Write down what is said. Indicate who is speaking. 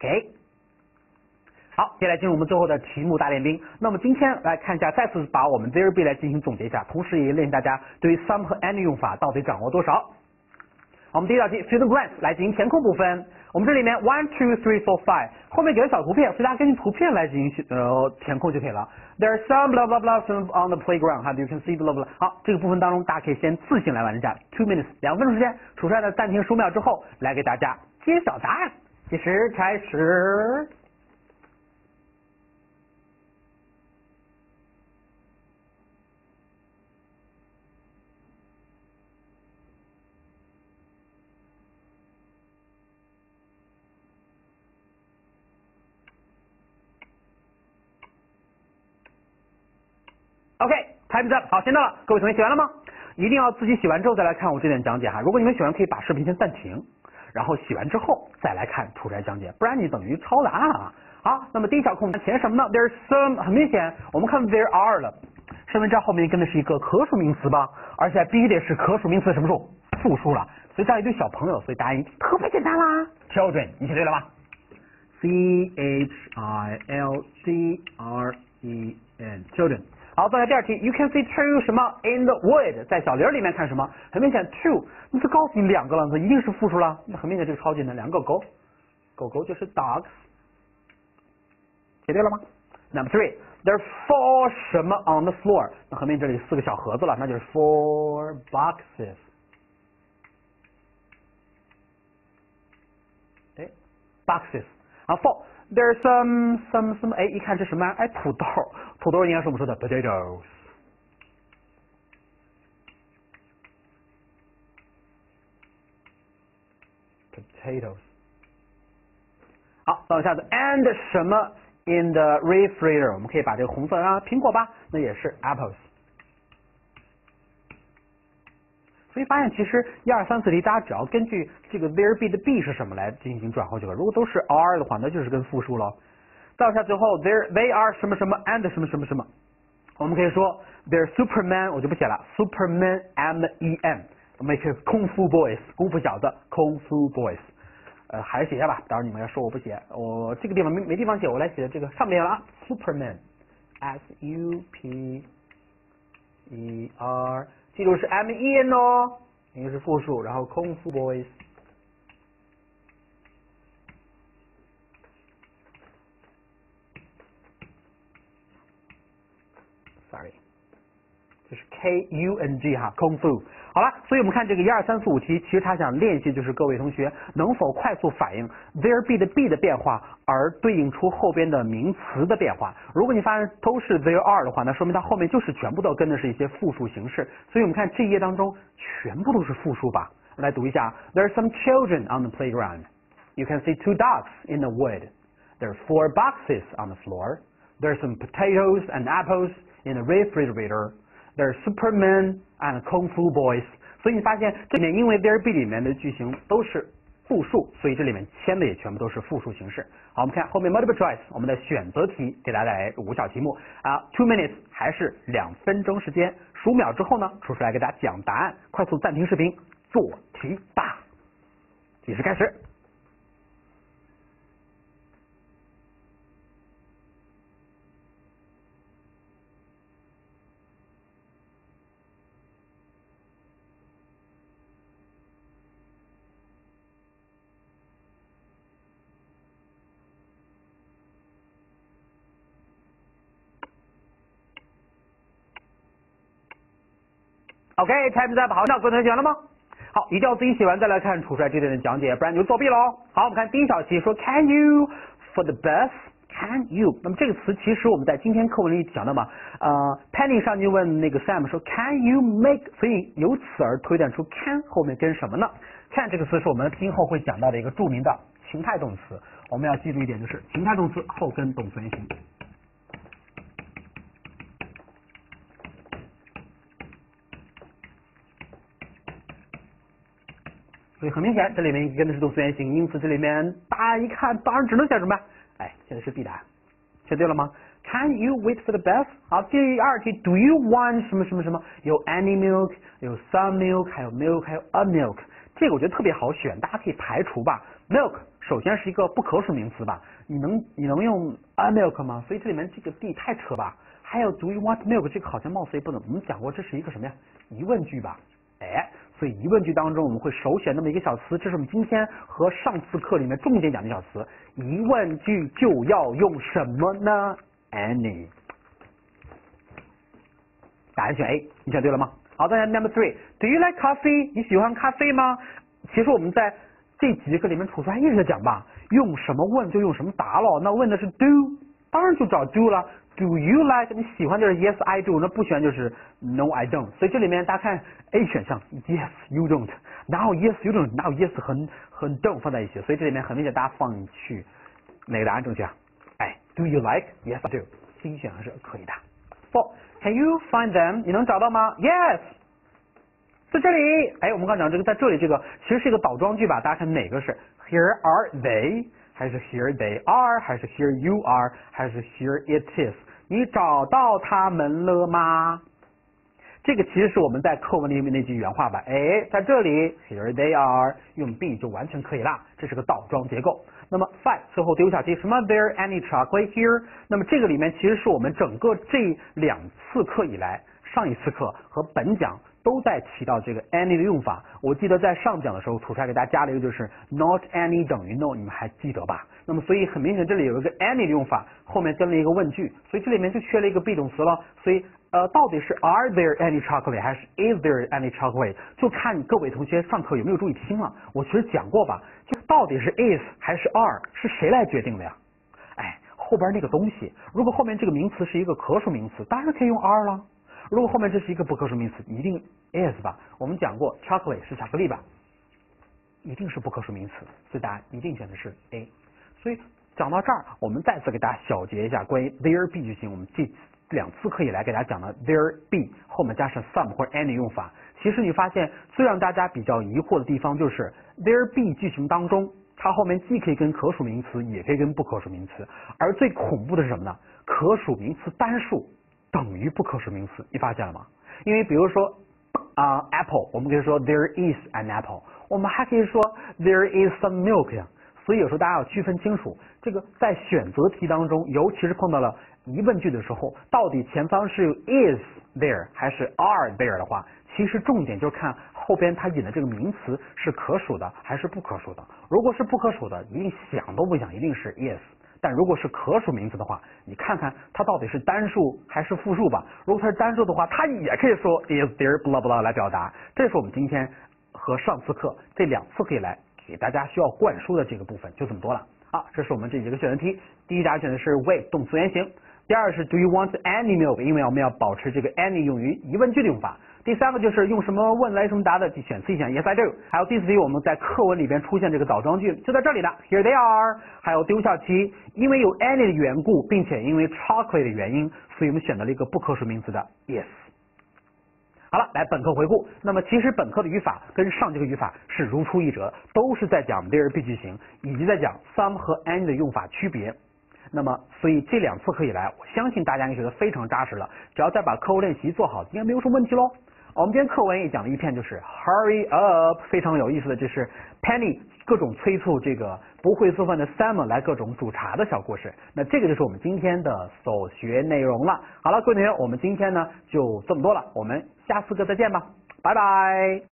Speaker 1: OK。好，接下来进入我们最后的题目大练兵。那么今天来看一下，再次把我们 there be 来进行总结一下，同时也练习大家对于 some 和 any 用法到底掌握多少。我们第一道题 fill the blanks 来进行填空部分。我们这里面 one two three four five 后面给了小图片，所以大家根据图片来进行呃填空就可以了。There are some blah blah blah some on the playground. How do you can see blah blah？好，这个部分当中大家可以先自行来完成一下。Two minutes 两分钟时间，楚帅呢暂停十秒之后来给大家揭晓答案。计时开始。OK，time's up，好，先到了，各位同学写完了吗？一定要自己写完之后再来看我这点讲解哈。如果你们写完，可以把视频先暂停，然后写完之后再来看出来讲解，不然你等于抄答案了啊。好，那么第一小空填什么呢？There's some，很明显，我们看 there are 了，身份证后面跟的是一个可数名词吧，而且必须得是可数名词什么数？复数了，所以这样一堆小朋友，所以答案特别简单啦。Children，你写对了吧？C H I L D R E N，children。好，再来第二题，You can see two 什么 in the wood，在小林里面看什么？很明显，two，那是告诉你两个了，那一定是复数了。那很明显，这个超简单，两个狗，狗狗就是 dogs，写对了吗？Number three，there are four 什么 on the floor，那很明显这里四个小盒子了，那就是 four boxes。哎，boxes，好，four。 There's some some some 哎，一看这什么？哎，土豆，土豆应该是我们说的 potatoes。potatoes。好，到下子 and 什么 in the refrigerator？我们可以把这个红色啊，苹果吧，那也是 apples。 所以发现其实一二三四题，大家只要根据这个 there be 的 be 是什么来进行转换就可以。如果都是 are 的话，那就是跟复数了。到下最后 there they are 什么什么 and 什么什么什么，我们可以说 they're Superman，我就不写了，Superman M E N，我们也可以功夫 boys，功夫小子，功夫 boys，呃，还是写下吧，到时候你们要说我不写，我这个地方没没地方写，我来写这个上面了啊，Superman，S U P E R。记住是 M E N 哦，一个是复数，然后空腹 boys，sorry，这是 K U N G 哈，空腹。所以我们看这个一二三四五题，其实他想练习就是各位同学能否快速反应 there be 的 be 的变化，而对应出后边的名词的变化。如果你发现都是 there are 的话，那说明它后面就是全部都跟的是一些复数形式。所以我们看这一页当中全部都是复数吧。来读一下：There are some children on the playground. You can see two dogs in the wood. There are four boxes on the floor. There are some potatoes and apples in the refrigerator. There are Superman and Kung Fu Boys，所以你发现这里面因为 there be 里面的句型都是复数，所以这里面签的也全部都是复数形式。好，我们看后面 multiple choice，我们的选择题给大家带来五小题目啊，two minutes 还是两分钟时间，数秒之后呢，出出来给大家讲答案，快速暂停视频做题吧，计时开始。OK，time's up，好，那各位同学写了吗？好，一定要自己写完再来看楚帅这段的讲解，不然你就作弊喽。好，我们看第一小题，说 Can you for the best？Can you？那么这个词其实我们在今天课文里讲到嘛，呃，Penny 上去问那个 Sam 说 Can you make？所以由此而推断出 can 后面跟什么呢？Can 这个词是我们今后会讲到的一个著名的情态动词，我们要记住一点就是情态动词后跟动词原形。所以很明显，这里面跟的是动词原形，因此这里面答案一看，当然只能选什么？哎，现在是 B 答案，选对了吗？Can you wait for the best？好，第二题，Do you want 什么什么什么？有 any milk，有 some milk，还有 milk，还有 a milk。这个我觉得特别好选，大家可以排除吧。Milk 首先是一个不可数名词吧？你能你能用 a milk 吗？所以这里面这个 d 太扯吧？还有 Do you want milk？这个好像貌似也不能。我们讲过这是一个什么呀？疑问句吧？哎，所以疑问句当中我们会首选那么一个小词，这是我们今天和上次课里面重点讲的小词。疑问句就要用什么呢？Any。答案选 A，你选对了吗？好，大家 Number Three，Do you like coffee？你喜欢咖啡吗？其实我们在这几节课里面，楚川一直在讲吧，用什么问就用什么答了。那问的是 do，当然就找 do 了。Do you like？你喜欢就是 Yes I do，那不喜欢就是 No I don't。所以这里面大家看 A 选项 Yes you don't，然后 Yes you don't，然后 Yes 和和 don't 放在一起，所以这里面很明显大家放进去哪个答案正确啊？哎，Do you like？Yes I do。C 选项是可以的。Four。Can you find them？你能找到吗？Yes，在这里。哎，我们刚讲这个，在这里这个其实是一个倒装句吧？大家看哪个是？Here are they，还是 Here they are，还是 Here you are，还是 Here it is？ 你找到他们了吗？这个其实是我们在课文里面那句原话吧？哎，在这里，Here they are，用 be 就完全可以啦。这是个倒装结构。那么 fine 最后丢下题什么？There any truck lay here？那么这个里面其实是我们整个这两次课以来，上一次课和本讲都在提到这个 any 的用法。我记得在上讲的时候，土帅给大家加了一个就是 not any 等于 no，你们还记得吧？那么所以很明显这里有一个 any 的用法，后面跟了一个问句，所以这里面就缺了一个 be 动词了。所以呃，到底是 Are there any chocolate 还是 Is there any chocolate？就看各位同学上课有没有注意听了。我其实讲过吧，就到底是 is 还是 are 是谁来决定的呀？哎，后边那个东西，如果后面这个名词是一个可数名词，当然可以用 are 了。如果后面这是一个不可数名词，一定 is 吧？我们讲过 chocolate 是巧克力吧？一定是不可数名词，所以答案一定选的是 A。所以讲到这儿，我们再次给大家小结一下关于 there be 句型，我们这。两次课以来给大家讲的 there be 后面加上 some 或者 any 用法，其实你发现最让大家比较疑惑的地方就是 there be 句型当中，它后面既可以跟可数名词，也可以跟不可数名词，而最恐怖的是什么呢？可数名词单数等于不可数名词，你发现了吗？因为比如说啊 apple，我们可以说 there is an apple，我们还可以说 there is some milk 呀。所以有时候大家要区分清楚，这个在选择题当中，尤其是碰到了疑问句的时候，到底前方是 is there 还是 are there 的话，其实重点就是看后边它引的这个名词是可数的还是不可数的。如果是不可数的，一定想都不想，一定是 is；但如果是可数名词的话，你看看它到底是单数还是复数吧。如果它是单数的话，它也可以说 is there blah blah 来表达。这是我们今天和上次课这两次可以来。给大家需要灌输的这个部分就这么多了。好，这是我们这几个选择题。第一答案选的是 w 动词原形。第二是 Do you want any milk？因为我们要保持这个 any 用于疑问句的用法。第三个就是用什么问来什么答的，选 C 选 Yes I do。还有第四题我们在课文里边出现这个倒装句，就在这里的 Here they are。还有丢下题，因为有 any 的缘故，并且因为 chocolate 的原因，所以我们选择了一个不可数名词的 Yes。好了，来本课回顾。那么其实本课的语法跟上节课语法是如出一辙，都是在讲 there be 句型，以及在讲 some 和 any 的用法区别。那么，所以这两次课以来，我相信大家应该学得非常扎实了。只要再把课后练习做好，应该没有什么问题喽。我们今天课文也讲了一篇，就是 hurry up，非常有意思的，就是 Penny 各种催促这个不会做饭的 Simon 来各种煮茶的小故事。那这个就是我们今天的所学内容了。好了，各位同学，我们今天呢就这么多了，我们下次课再见吧，拜拜。